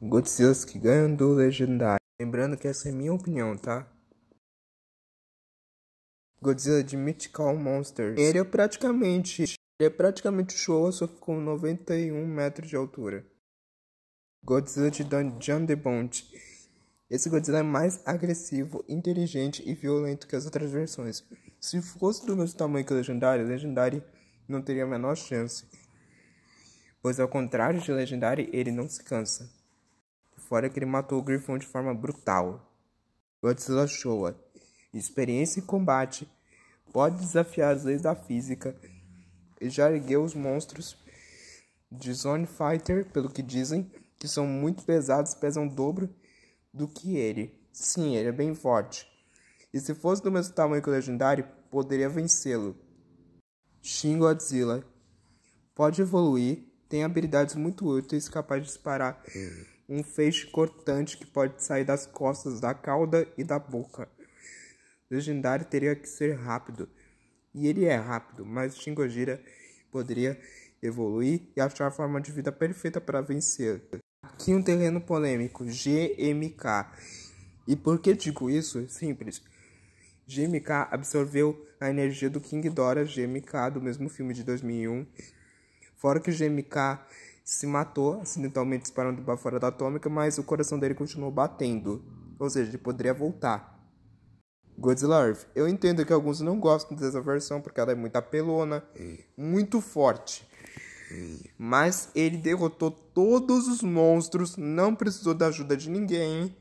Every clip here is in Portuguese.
Godzilla que ganham do Legendário. Lembrando que essa é minha opinião, tá? Godzilla de Mythical Monsters. Ele é praticamente. Ele é praticamente show, só que com 91 metros de altura. Godzilla de the Bond. Esse Godzilla é mais agressivo, inteligente e violento que as outras versões. Se fosse do mesmo tamanho que o Legendário, o Legendário não teria a menor chance. Pois ao contrário de Legendário, ele não se cansa. Fora que ele matou o Grifão de forma brutal. Godzilla Showa. Experiência em combate. Pode desafiar as leis da física. E já ergueu os monstros de Zone Fighter, pelo que dizem, que são muito pesados, pesam o dobro do que ele. Sim, ele é bem forte. E se fosse do mesmo tamanho que o Legendário, poderia vencê-lo. Shin Godzilla. Pode evoluir, tem habilidades muito úteis, capaz de disparar um feixe cortante que pode sair das costas, da cauda e da boca. Legendário teria que ser rápido. E ele é rápido, mas Shin Gojira poderia evoluir e achar a forma de vida perfeita para vencer. Aqui um terreno polêmico, GMK. E por que digo isso? Simples. GMK absorveu a energia do King Dora GMK do mesmo filme de 2001. Fora que GMK se matou acidentalmente disparando para fora da atômica, mas o coração dele continuou batendo. Ou seja, ele poderia voltar. Godzilla Earth. Eu entendo que alguns não gostam dessa versão porque ela é muito apelona, muito forte. Mas ele derrotou todos os monstros, não precisou da ajuda de ninguém.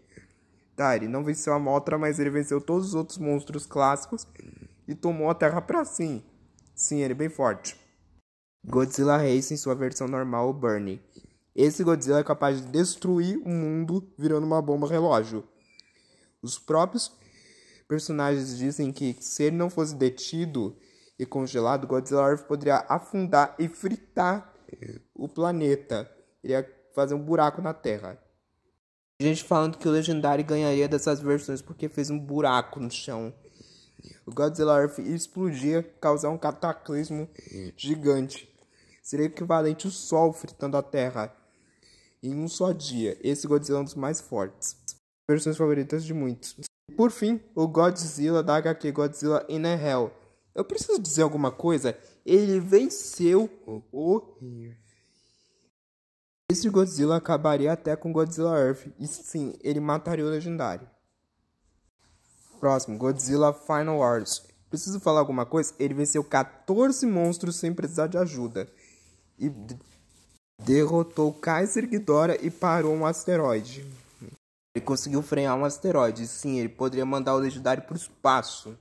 Tá, ele não venceu a Motra, mas ele venceu todos os outros monstros clássicos e tomou a Terra pra si. Sim, ele é bem forte. Godzilla Race em sua versão normal, o Burnie. Esse Godzilla é capaz de destruir o mundo virando uma bomba relógio. Os próprios personagens dizem que se ele não fosse detido e congelado, Godzilla Earth poderia afundar e fritar o planeta. Ele ia fazer um buraco na Terra. Gente falando que o Legendary ganharia dessas versões porque fez um buraco no chão. O Godzilla Earth ia explodir, causar um cataclismo gigante. Seria equivalente ao Sol fritando a Terra em um só dia. Esse Godzilla é um dos mais fortes. Versões favoritas de muitos. Por fim, o Godzilla da HQ Godzilla in Hell. Eu preciso dizer alguma coisa? Ele venceu o esse Godzilla acabaria até com Godzilla Earth. E sim, ele mataria o legendário. Próximo, Godzilla Final Wars. Preciso falar alguma coisa? Ele venceu 14 monstros sem precisar de ajuda. E derrotou Kaiser Ghidorah e parou um asteroide. Ele conseguiu frear um asteroide. Sim, ele poderia mandar o legendário para o espaço.